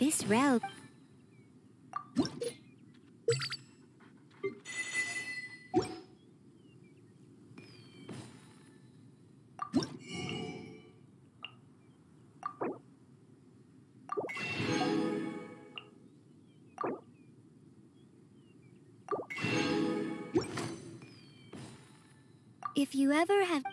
This rope. If you ever have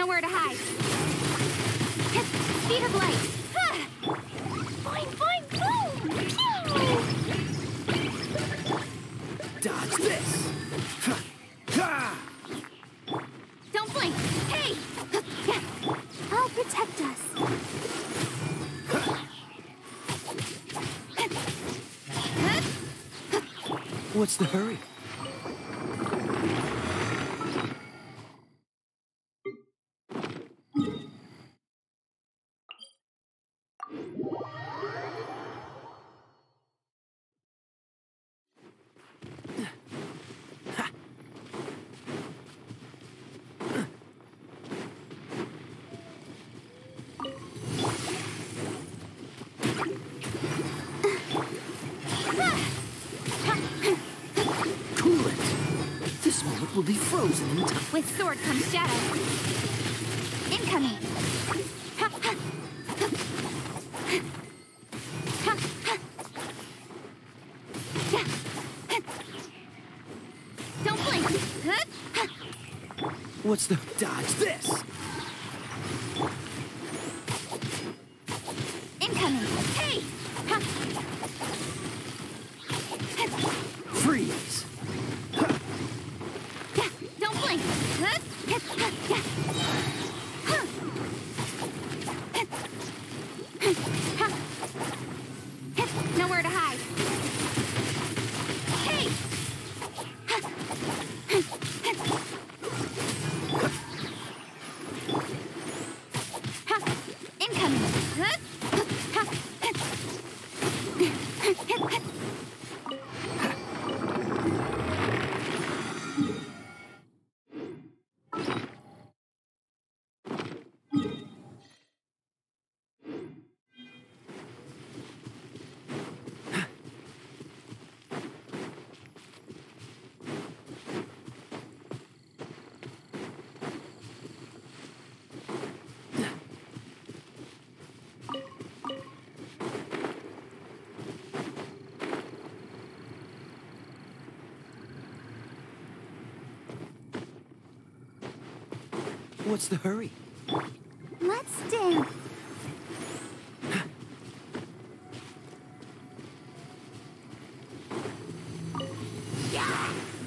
Nowhere to hide. Speed of light. Boing, boing, boom! Pew! Dodge this! Don't blink! Hey! I'll protect us. What's the hurry? Cool it! This moment will be frozen in time. With sword comes shadow. Incoming. Ha, ha. Ha, ha. Don't blink. What's the... Dodge this! Incoming. Hey! Ha. Freeze! Yeah. Don't blink. Huh? Yeah. Yeah. Huh. Ha. Nowhere to hide. Hey! Ha. Incoming. Huh? Ha. What's the hurry? Let's dance.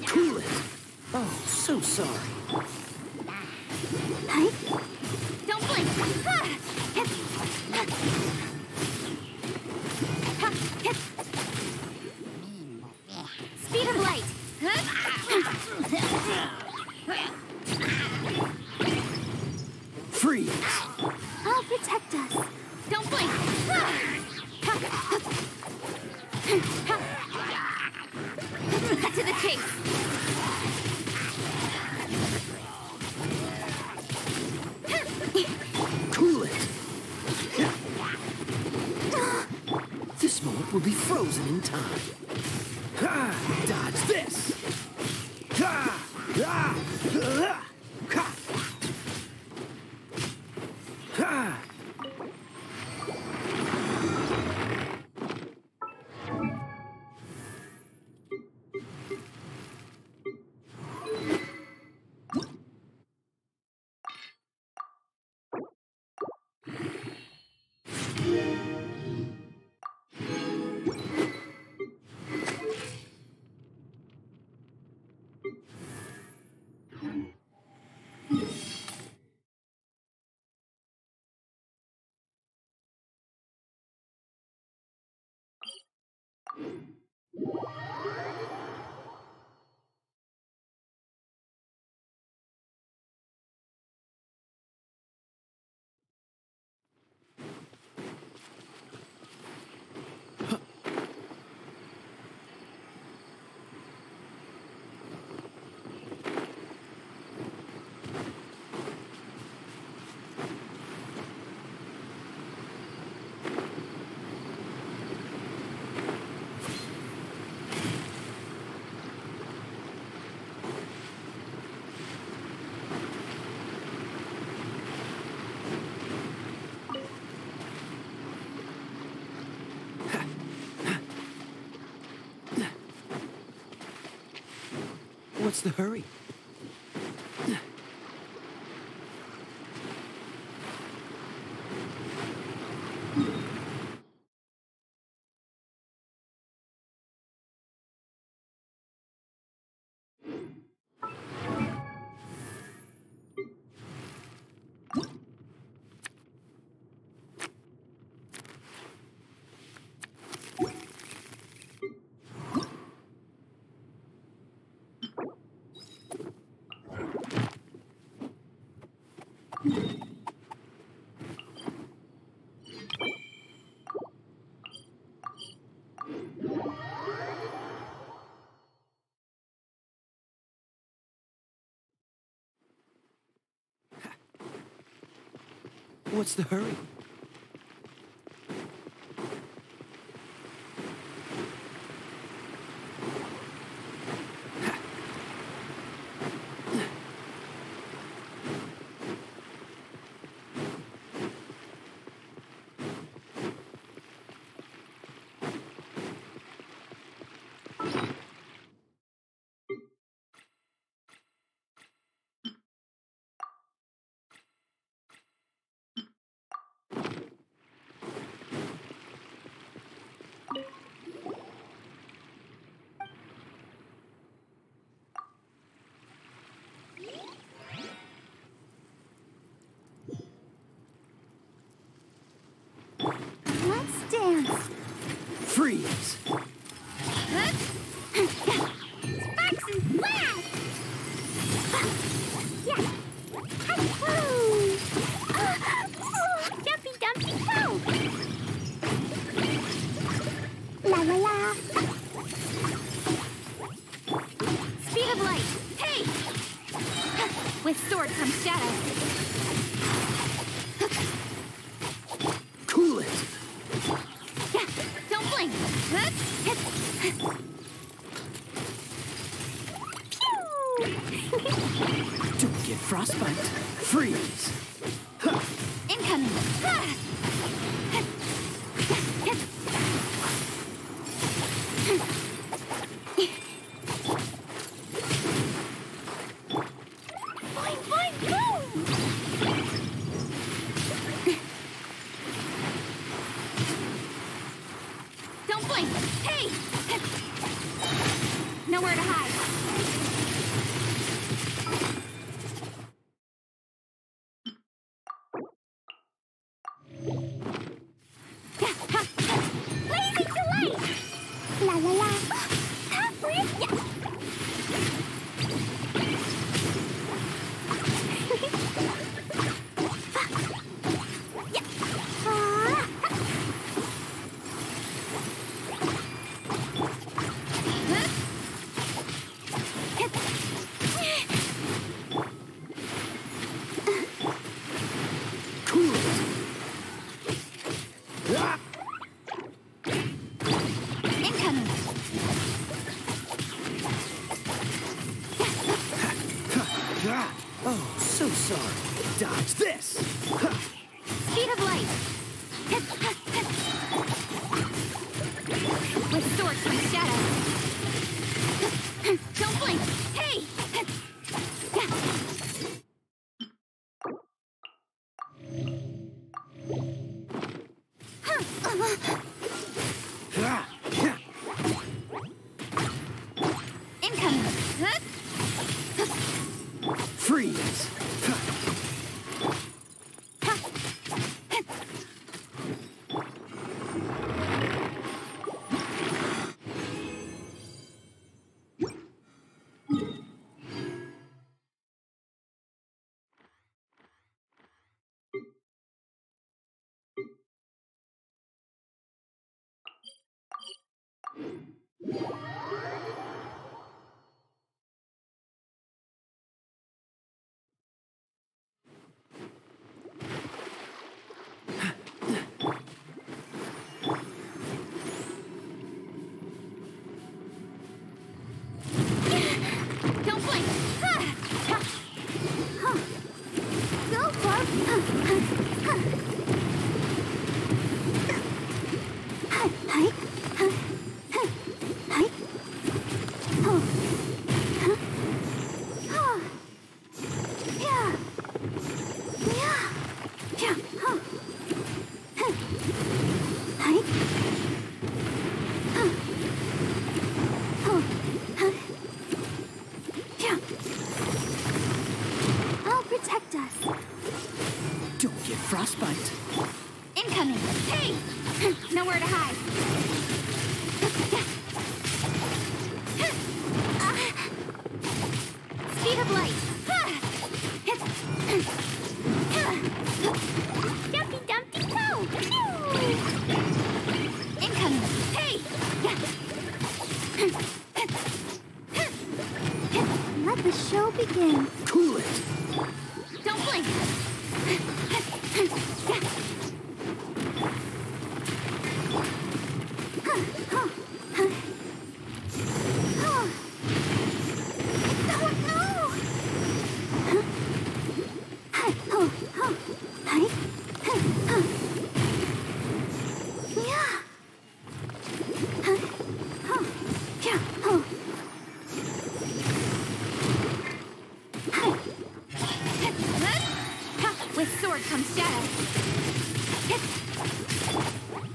Cool it! Oh, so sorry. Ha! The hurry? What's the hurry? Let's dance. Freeze! Sparks and flash! Yeah. Achoo! Jumpy dumpy go! La la la! Speed of light! Hey! With sword comes shadow. Blazing Of light. Sword comes shadow. Incoming!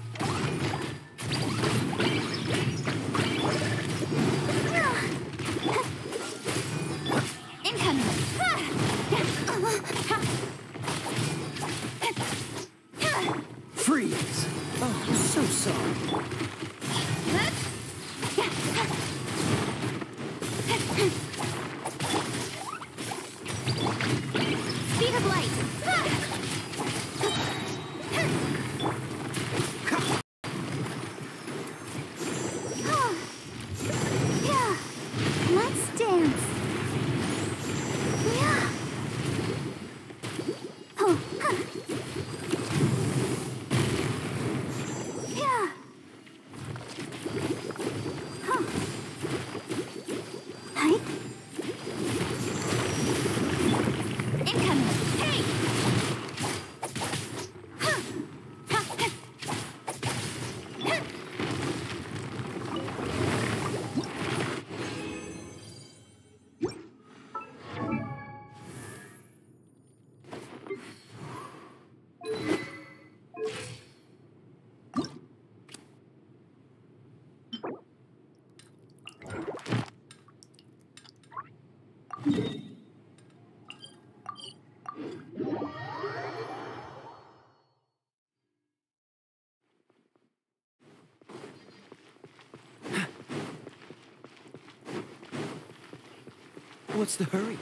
What's the hurry?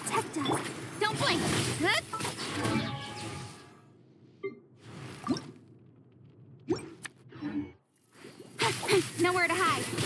protect us. Don't blink. Huh? Nowhere to hide.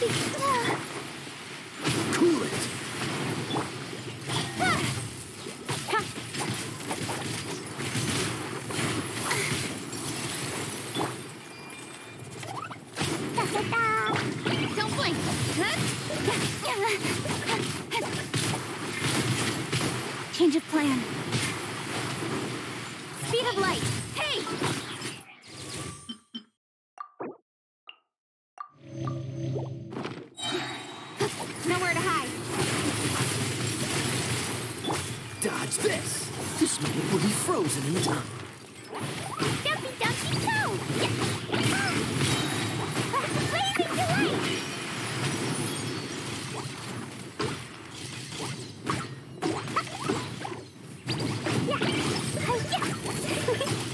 Cool it. Don't blink. Change of plan. はい。や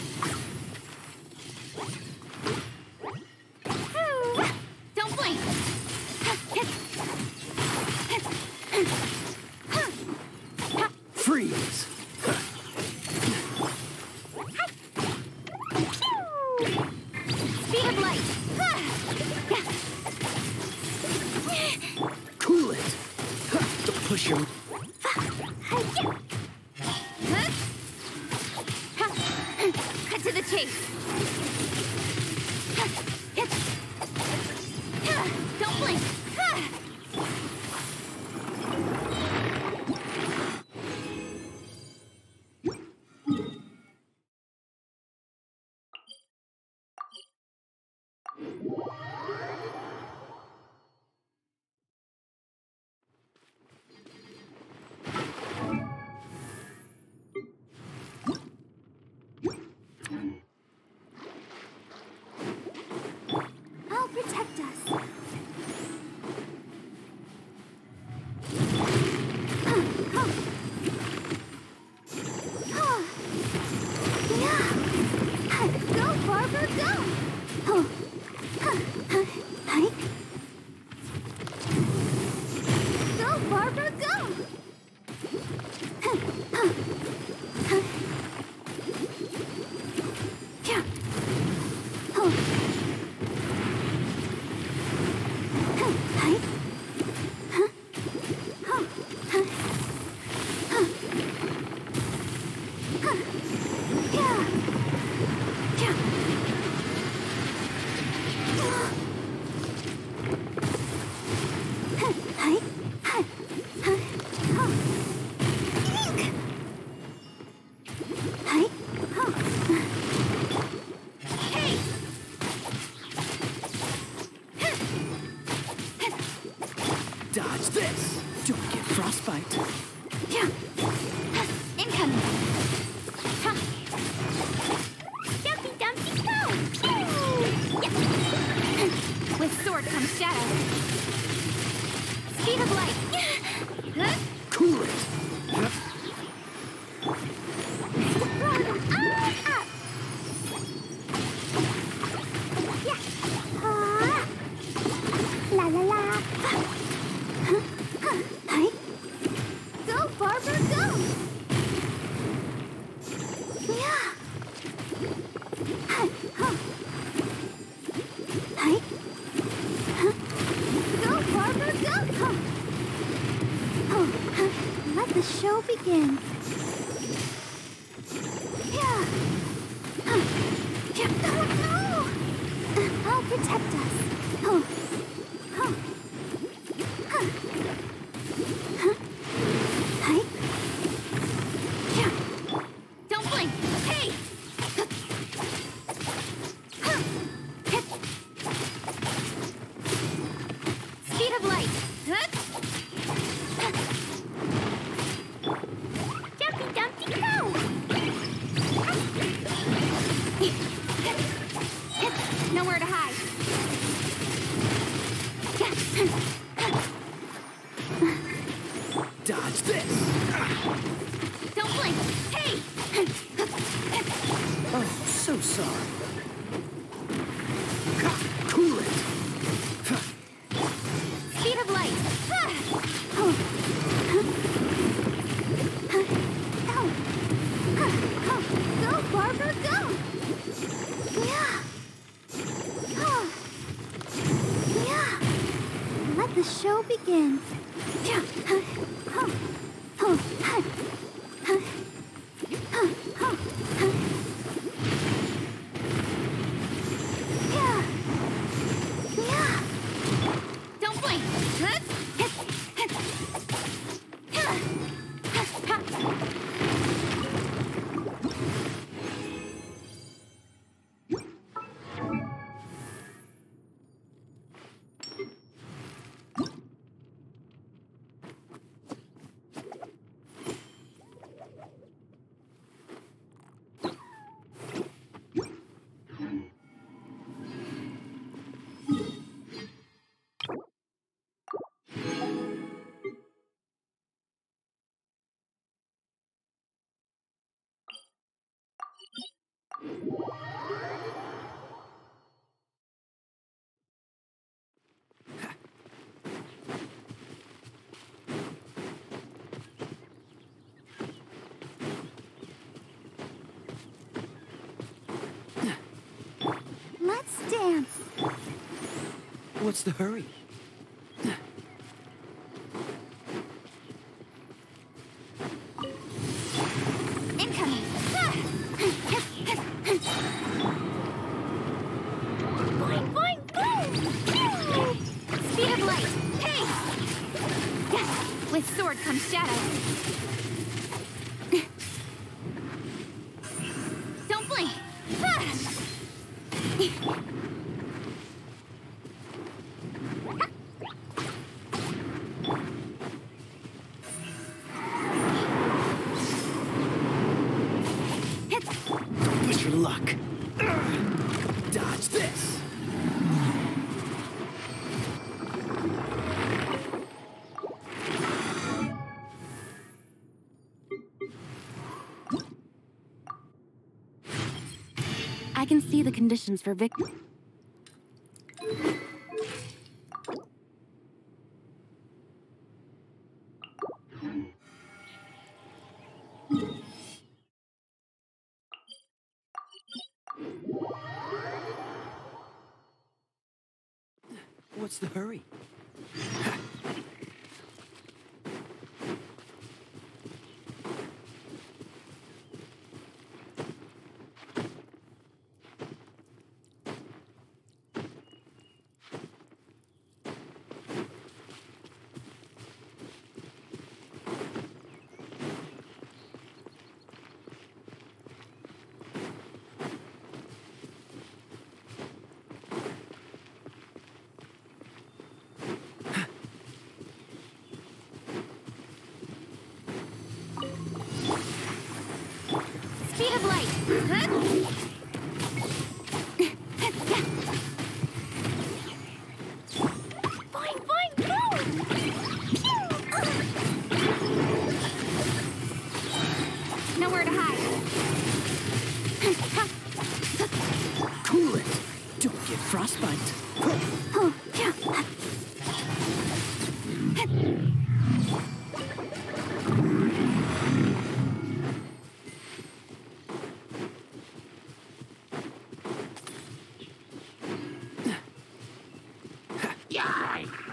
Huh. What's the hurry? the conditions for victory. What's the hurry? die.